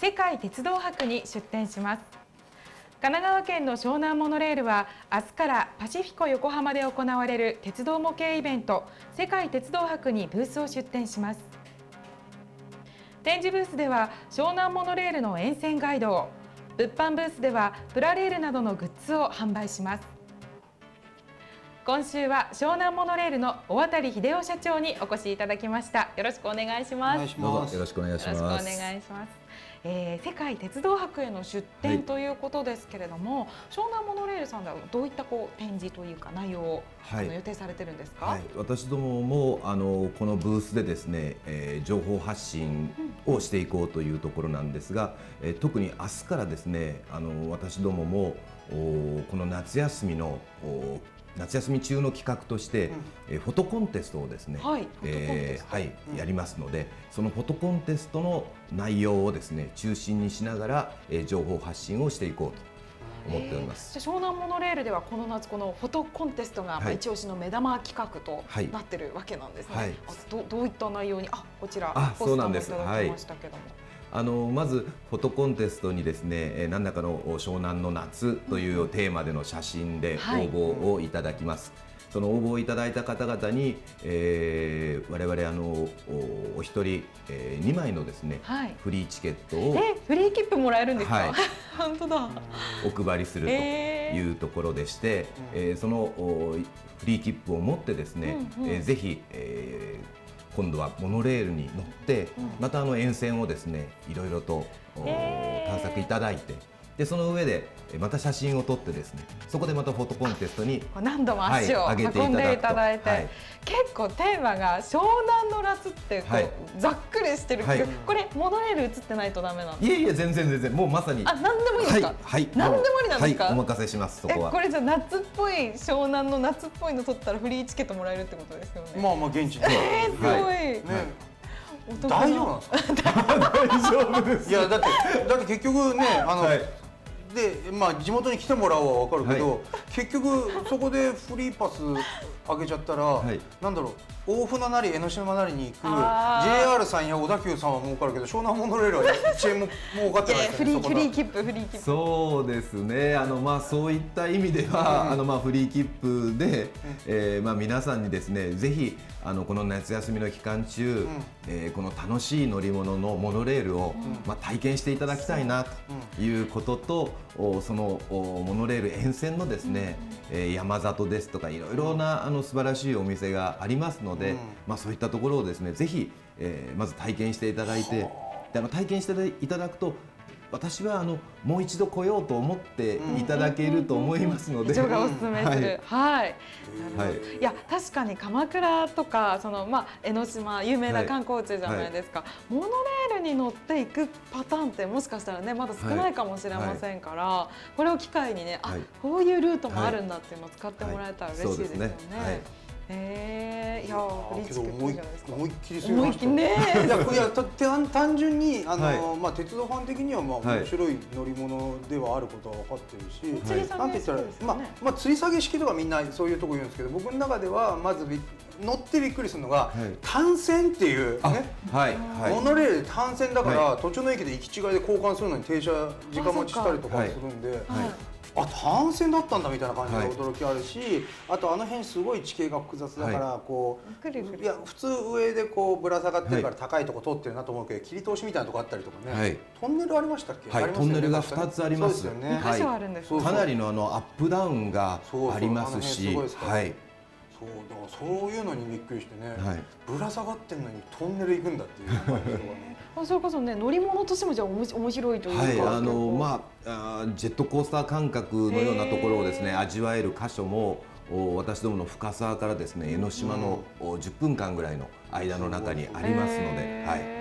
世界鉄道博に出展します。神奈川県の湘南モノレールは明日からパシフィコ横浜で行われる鉄道模型イベント世界鉄道博にブースを出展します。展示ブースでは湘南モノレールの沿線ガイドを物販ブースではプラレールなどのグッズを販売します。今週は湘南モノレールの大渡秀夫社長にお越しいただきました。よろしくお願いします。どうぞよろしくお願いしますえー、世界鉄道博への出展ということですけれども、はい、湘南モノレールさんではどういったこう展示というか内容を、はい、予定されてるんですか、はい、私どももあのこのブースでですね、えー、情報発信をしていこうというところなんですが、うん、えー、特に明日からですねあの私どももこの夏休みの夏休み中の企画として、うん、えフォトコンテストをですね、はい、えー、はい、うん、やりますのでそのフォトコンテストの内容をですね中心にしながら、えー、情報発信をしていこうと。思っております。じゃ湘南モノレールではこの夏このフォトコンテストが、はい、一押しの目玉企画となってるわけなんですね。はい、どどういった内容にあこちらポスターもいただきましたけども。あのまずフォトコンテストにですね何らかの湘南の夏というテーマでの写真で応募をいただきます。はいその応募をいただいた方々に、えー、我々あのおお一人、えー、2枚のですね、はい、フリーチケットをえフリー切符もらえるんですか、はい、本当だ。お配りするというところでして、えー、えー、そのおフリー切符を持ってですね、うんうん、えー、ぜひ、えー今度はモノレールに乗って、またあの沿線をですねいろいろと探索いただいてでその上でまた写真を撮ってですねそこでまたフォトコンテストに何度も足を運んでいただいて、はい、結構テーマが湘南の夏ってこう、はい、ざっくりしてるけど、はい、これモノレール映ってないとダメなんですいやいや全然全然もうまさに。あ何でもいいですか？はい何でもありなんですか、お任せしますそこは。これじゃ夏っぽい湘南の夏っぽいの撮ったらフリーチケットもらえるってことですよね？まあまあ現地でえー、すごい、ね大丈夫なんですか？大丈夫ですいやだってだって結局ねあの、はいで、まあ、地元に来てもらおうは分かるけど、結局そこでフリーパス上げちゃったら、はい、なんだろう大船なり江ノ島なりに行く JR さんや小田急さんは儲かるけど湘南モノレールは1円も儲かってないですねフリーフリー切符フリー切符そうですね。あの、まあ、そういった意味では、うん、あのまあ、フリー切符で、うん、えー、まあ、皆さんにですねぜひあのこの夏休みの期間中、うん、えー、この楽しい乗り物のモノレールを、まあ、体験していただきたいなということと、そのモノレール沿線のですね、えー、山里ですとかいろいろなあの素晴らしいお店がありますので、まあ、そういったところをですねぜひ、えー、まず体験していただいてであの体験していただくと私はあのもう一度来ようと思っていただけると思いますので、うん、がおすすめする、はい、はい、い、や確かに鎌倉とかそのまあ江ノ島有名な観光地じゃないですか、はい。はい、モノレールに乗っていくパターンってもしかしたらねまだ少ないかもしれませんから、これを機会にね、あこういうルートもあるんだっていうのを使ってもらえたら嬉しいですよね。ええー、いやフリーチケットじゃないですか。思いっきり思いっきりね。いやいや単純にあの、はい、まあ鉄道ファン的にはまあ面白い乗り物ではあることは分かってるし、はい、なんて言ったら、ね、まあまあ吊り下げ式とかみんなそういうとこ言うんですけど、僕の中ではまず乗ってびっくりするのが、はい、単線っていうね、はいはい、モノレールで単線だから、途中の駅で行き違いで交換するのに停車時間待ちしたりとかするんで。はいあ単線だったんだみたいな感じで驚きあるし、はい、あとあの辺すごい地形が複雑だから、はい、こういや普通上でこうぶら下がってるから高いとこ通ってるなと思うけど、切り通しみたいなとこあったりとかね、はい、トンネルありましたっけ、はい、トンネルが2つあります。よね、はい、かなりのあのアップダウンがありますし。はい。そうだからそういうのにびっくりしてね、はい、ぶら下がってんのにトンネル行くんだっていう。感じがねそれこそね乗り物としてもじゃあ面白いというか、はい、あのまあジェットコースター感覚のようなところをですね味わえる箇所も私どもの深沢からですね江ノ島の10分間ぐらいの間の中にありますので、はい。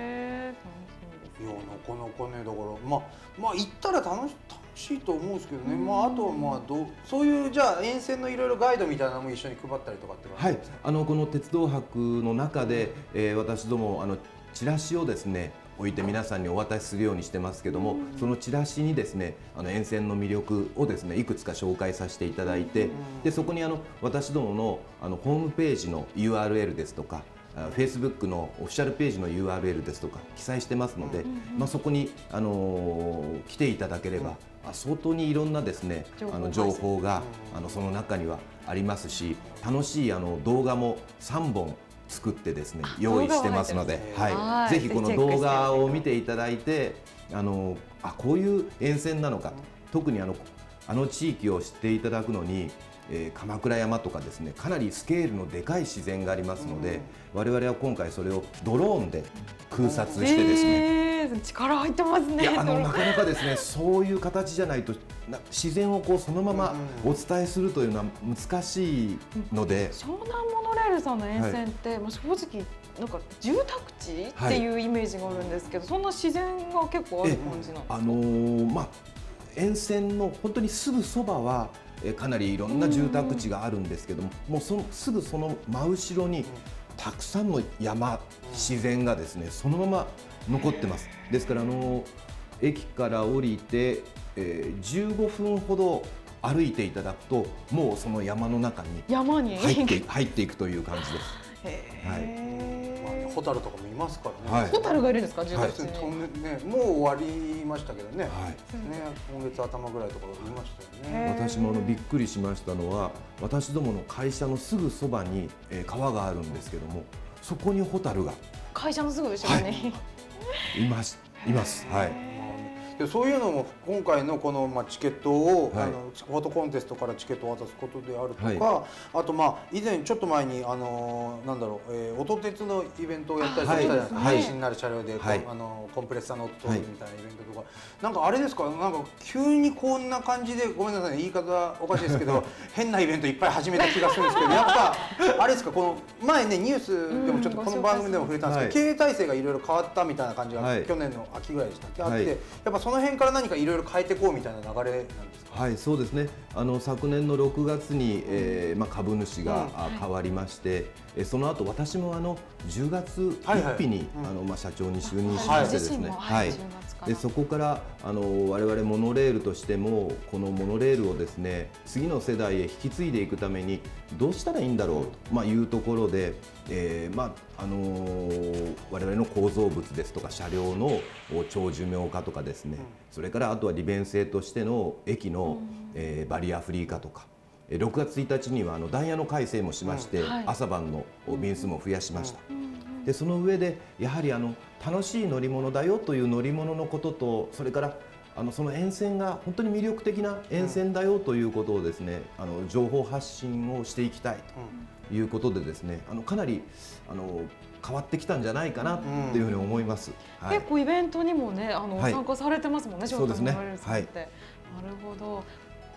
いやなかなかねだからまあまあ行ったら楽し楽しいと思うんですけどね、まああとはまあどそういうじゃあ沿線のいろいろガイドみたいなのも一緒に配ったりとかってはい。あのこの鉄道博の中で、えー、私どもあのチラシをですね置いて皆さんにお渡しするようにしてますけども、そのチラシにですねあの沿線の魅力をですねいくつか紹介させていただいて、でそこにあの私どものあのホームページの URL ですとかフェイスブックのオフィシャルページの URL ですとか記載してますので、まあ、そこに、あの来ていただければ、あ相当にいろんなですねあの情報が、あのその中にはありますし楽しいあの動画も3本作ってですね用意してますので、はい、ぜひこの動画を見ていただいてあのあこういう沿線なのか、特にあのあの地域を知っていただくのにえー、鎌倉山とかですねかなりスケールのでかい自然がありますので、うん、我々は今回それをドローンで空撮してですね、えー、力入ってますねあのなかなかですねそういう形じゃないと自然をこうそのままお伝えするというのは難しいので、うん、湘南モノレールさんの沿線って、はい、まあ、正直なんか住宅地っていうイメージがあるんですけど、はい、そんな自然が結構ある感じなんですか、あのー、まあ沿線の本当にすぐそばはえかなりいろんな住宅地があるんですけどももうそのすぐその真後ろにたくさんの山自然がですねそのまま残ってます。ですからあの駅から降りて、えー、15分ほど歩いていただくともうその山の中に入って入っていくという感じです。はいホタルとかもいますからね。ホタルがいるんですか、10月に。ね、もう終わりましたけどね。はい、ね、今月頭ぐらいとかいましたよね。私もあのびっくりしましたのは、私どもの会社のすぐそばに、えー、川があるんですけども、そこにホタルが。会社のすぐですよね。はい、います。います。はい。でそういうのも今回のこの、まあ、チケットを、はい、あのフォトコンテストからチケットを渡すことであるとか、はい、あとまあ以前ちょっと前にあのなんだろう、えー、音鉄のイベントをやったりしたじゃない。ですか、配信になる車両で、はい、あのコンプレッサーの音通るみたいなイベントとか、なんかあれですかなんか急にこんな感じでごめんなさい、ね、言い方おかしいですけど 変なイベントいっぱい始めた気がするんですけどやっぱあれですかこの前ねニュースでもちょっとこの番組でも触れたんですけど、経営体制がいろいろ変わったみたいな感じが、去年の秋ぐらいでしたっけ、あってやっぱその辺から何かいろいろ変えていこうみたいな流れなんですか？はいそうですね。あの昨年の6月に、えーまあ、株主が、うん、変わりまして、えその後私もあの10月1日に、あのまあ、社長に就任しましてですね、はい、でそこからあの我々モノレールとしてもこのモノレールをですね次の世代へ引き継いでいくためにどうしたらいいんだろうと、まあ、いうところで、えーまああのー、我々の構造物ですとか車両の長寿命化とかですね、それからあとは利便性としての駅の、えー、バリアフリー化とか。6月1日にはあのダイヤの改正もしまして、朝晩の便数も増やしました。でその上でやはりあの楽しい乗り物だよという乗り物のこととそれからあのその沿線が本当に魅力的な沿線だよということをですね、あの情報発信をしていきたいということでですねあのかなりあの変わってきたんじゃないかなというふうに思います。はい、結構イベントにもねあの、はい、参加されてますもんね。そうですね。はい。なるほど。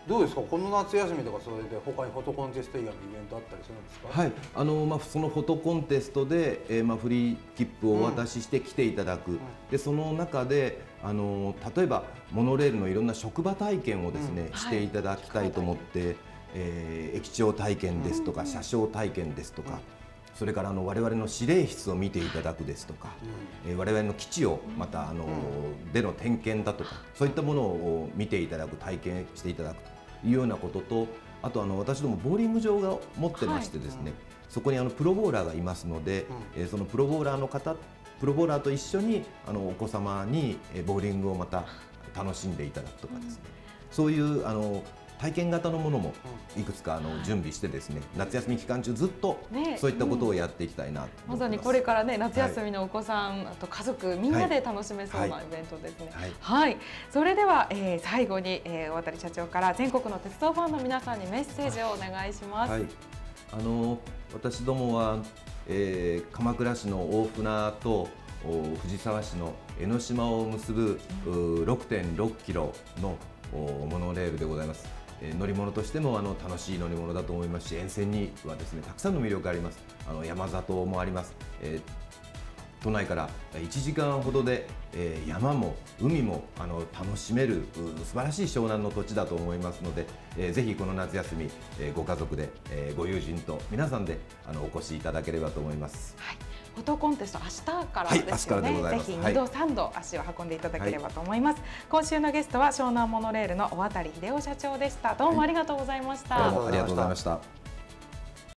どうですか？この夏休みとかそれで他にフォトコンテスト以外のイベントあったりするんですか？はいあの、まあ、そのフォトコンテストで、えーまあ、フリー切符をお渡しして来ていただく、うん、でその中であの例えばモノレールのいろんな職場体験をですね、うん、していただきたいと思って、はい、えー、駅長体験ですとか、うん、車掌体験ですとか、それからあの我々の指令室を見ていただくですとか、うん、えー、我々の基地をまたあの、うん、での点検だとかそういったものを見ていただく体験していただくというようなこととあとあの私どもボーリング場が持ってましてですね、はい、そこにあのプロボーラーがいますので、うん、えー、そのプロボーラーの方プロボーラーと一緒にあのお子様にボーリングをまた楽しんでいただくとかですね、そういうあの体験型のものもいくつかあの準備してですね、夏休み期間中ずっとそういったことをやっていきたいなまさにこれからね夏休みのお子さん、あと家族みんなで楽しめそうなイベントですね。はい、はい、それでは、えー、最後に、えー、大渡社長から全国の鉄道ファンの皆さんにメッセージをお願いします。はい、あの私どもは、えー、鎌倉市の大船と藤沢市の江ノ島を結ぶ6.6キロのモノレールでございます。乗り物としてもあの楽しい乗り物だと思いますし沿線にはですねたくさんの魅力がありますあの山里もあります、えー、都内から1時間ほどで、えー、山も海もあの楽しめる素晴らしい湘南の土地だと思いますので、えー、ぜひこの夏休み、えー、ご家族で、えー、ご友人と皆さんであのお越しいただければと思います。はい。フォトコンテスト明日からですよね、はい、ぜひ2度3度足を運んでいただければと思います、はい、今週のゲストは湘南モノレールの小渡秀夫社長でした。どうもありがとうございました、ありがとうございました